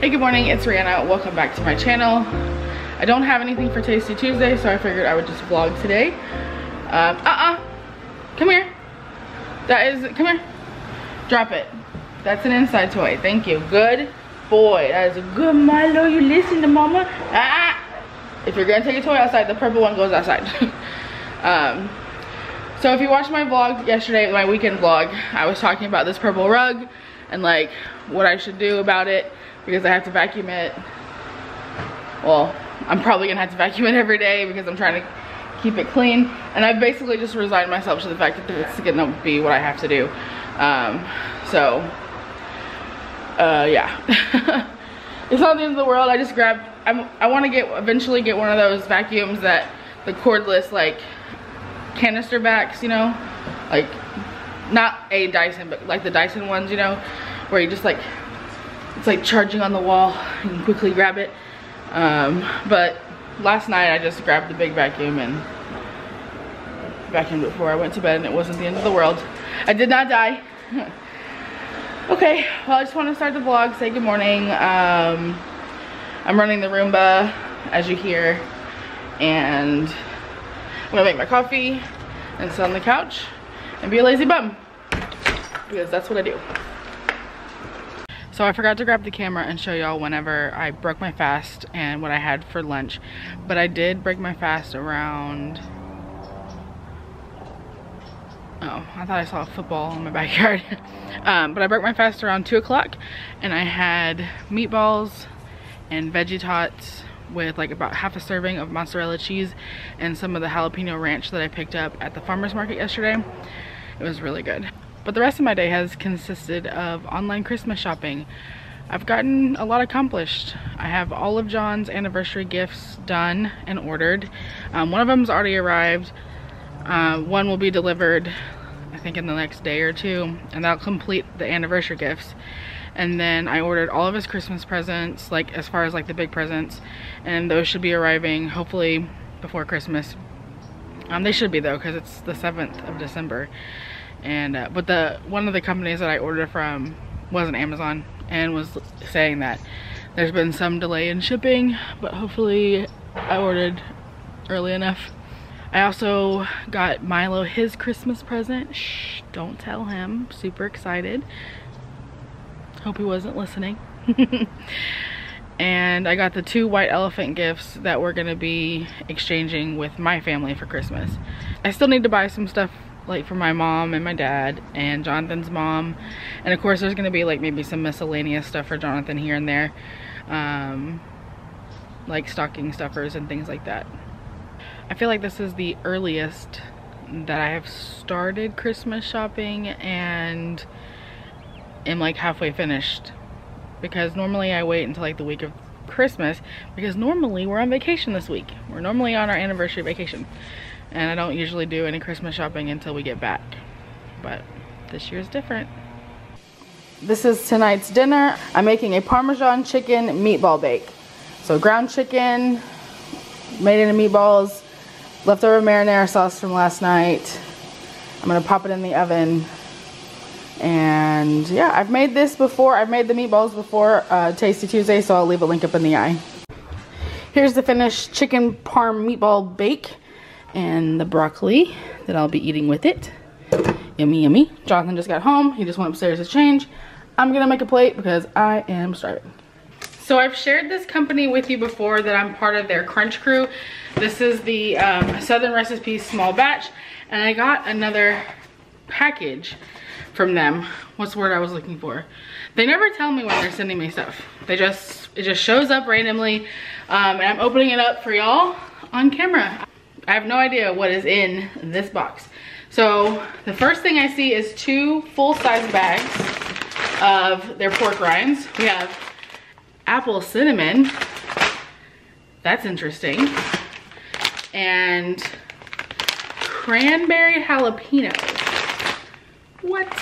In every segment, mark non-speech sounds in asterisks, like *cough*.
Hey, good morning, it's Rhianna. Welcome back to my channel. I don't have anything for Tasty Tuesday, so I figured I would just vlog today. Um, uh-uh, come here. That is, come here. Drop it. That's an inside toy, thank you. Good boy, that is a good Milo, you listen to mama. Ah! If you're gonna take a toy outside, the purple one goes outside. *laughs* um, so if you watched my vlog yesterday, my weekend vlog, I was talking about this purple rug and like what I should do about it because I have to vacuum it. Well, I'm probably gonna have to vacuum it every day because I'm trying to keep it clean. And I've basically just resigned myself to the fact that it's gonna be what I have to do. Um, so, uh, yeah. *laughs* it's not the end of the world. I just grabbed, I'm, I wanna get, eventually get one of those vacuums that the cordless like canister backs, you know? Like, not a Dyson, but like the Dyson ones, you know? Where you just like it's like charging on the wall. You can quickly grab it. Um, but last night I just grabbed the big vacuum and vacuumed before I went to bed and it wasn't the end of the world. I did not die. *laughs* Okay well I just want to start the vlog say good morning. Um, I'm running the Roomba as you hear and I'm gonna make my coffee and sit on the couch and be a lazy bum because that's what I do so I forgot to grab the camera and show y'all whenever I broke my fast and what I had for lunch. But I did break my fast around... Oh, I thought I saw a football in my *laughs* backyard. um, but I broke my fast around 2 o'clock and I had meatballs and veggie tots with like about half a serving of mozzarella cheese and some of the jalapeno ranch that I picked up at the farmer's market yesterday. It was really good. But the rest of my day has consisted of online Christmas shopping. I've gotten a lot accomplished. I have all of John's anniversary gifts done and ordered. Um, one of them's already arrived. Uh, one will be delivered, I think in the next day or two, and that'll complete the anniversary gifts. And then I ordered all of his Christmas presents, like as far as like the big presents, and those should be arriving hopefully before Christmas. Um, they should be though, because it's the 7th of December and uh, but the one of the companies that I ordered from wasn't Amazon and was saying that there's been some delay in shipping but hopefully I ordered early enough. I also got Milo his Christmas present. Shh don't tell him. Super excited. Hope he wasn't listening. *laughs* And I got the two white elephant gifts that we're gonna be exchanging with my family for Christmas. I still need to buy some stuff like for my mom and my dad and Jonathan's mom. And of course there's gonna be like maybe some miscellaneous stuff for Jonathan here and there. Um, like stocking stuffers and things like that. I feel like this is the earliest that I have started Christmas shopping and am like halfway finished because normally I wait until like the week of Christmas because normally we're on vacation this week. We're normally on our anniversary vacation and I don't usually do any Christmas shopping until we get back. But this year is different. This is tonight's dinner. I'm making a Parmesan chicken meatball bake. So ground chicken made into meatballs leftover marinara sauce from last night. I'm gonna pop it in the oven. And yeah I've made this before. I've made the meatballs before uh, Tasty Tuesday so I'll leave a link up in the eye. Here's the finished chicken parm meatball bake and the broccoli that I'll be eating with it. Yummy, yummy. Jonathan just got home. He just went upstairs to change. I'm gonna make a plate because I am starving. So I've shared this company with you before that I'm part of their crunch crew. This is the um, Southern Recipes small batch and I got another package from them. What's the word I was looking for? They never tell me when they're sending me stuff. They just, it just shows up randomly um, and I'm opening it up for y'all on camera. I have no idea what is in this box. So the first thing I see is two full-size bags of their pork rinds. We have apple cinnamon. That's interesting. And cranberry jalapeno. What?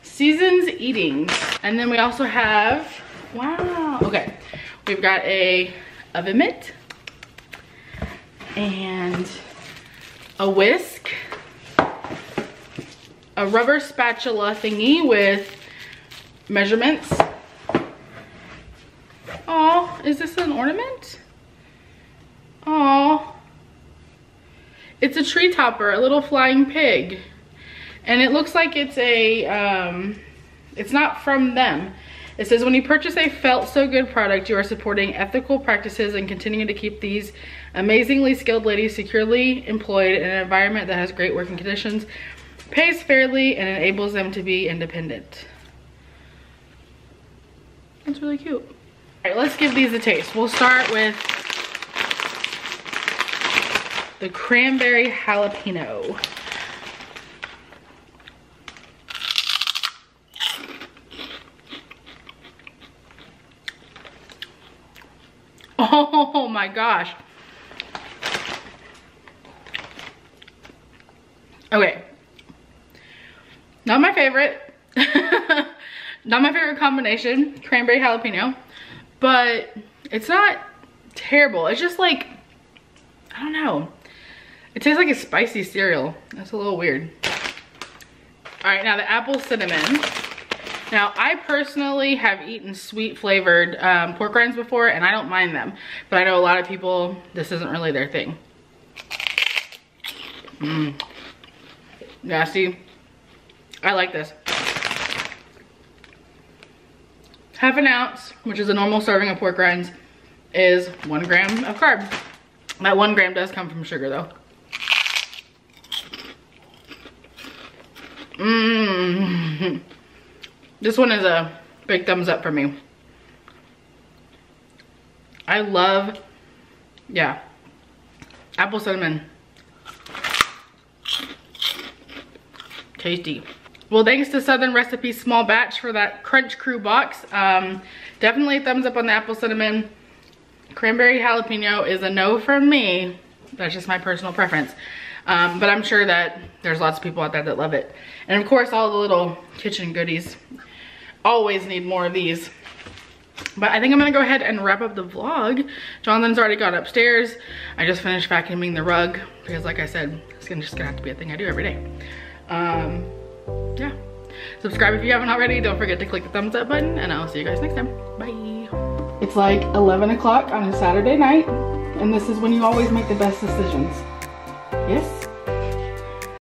Seasons Eatings. And then we also have, wow, okay. We've got a oven mitt and a whisk, a rubber spatula thingy with measurements. Oh, is this an ornament? Oh, it's a tree topper, a little flying pig. And it looks like it's a, um, it's not from them. It says, when you purchase a Felt So Good product, you are supporting ethical practices and continuing to keep these amazingly skilled ladies securely employed in an environment that has great working conditions, pays fairly, and enables them to be independent. That's really cute. All right, let's give these a taste. We'll start with the cranberry jalapeno. Oh my gosh. Okay. Not my favorite. *laughs* not my favorite combination, cranberry jalapeno, but it's not terrible. It's just like, I don't know. It tastes like a spicy cereal. That's a little weird. All right, now the apple cinnamon. Now, I personally have eaten sweet flavored um, pork rinds before and I don't mind them. But I know a lot of people, this isn't really their thing. Mmm. Nasty. I like this. Half an ounce, which is a normal serving of pork rinds, is one gram of carb. That one gram does come from sugar though. Mmm. *laughs* This one is a big thumbs up for me. I love, yeah, apple cinnamon. Tasty. Well, thanks to Southern Recipe Small Batch for that Crunch Crew box. Um, definitely thumbs up on the apple cinnamon. Cranberry jalapeno is a no from me. That's just my personal preference. Um, but I'm sure that there's lots of people out there that love it. And of course, all the little kitchen goodies always need more of these. But I think I'm gonna go ahead and wrap up the vlog. Jonathan's already got upstairs. I just finished vacuuming the rug because like I said, it's gonna, just gonna have to be a thing I do every day. Um, yeah. Subscribe if you haven't already. Don't forget to click the thumbs up button and I'll see you guys next time. Bye. It's like 11 o'clock on a Saturday night and this is when you always make the best decisions. Yes?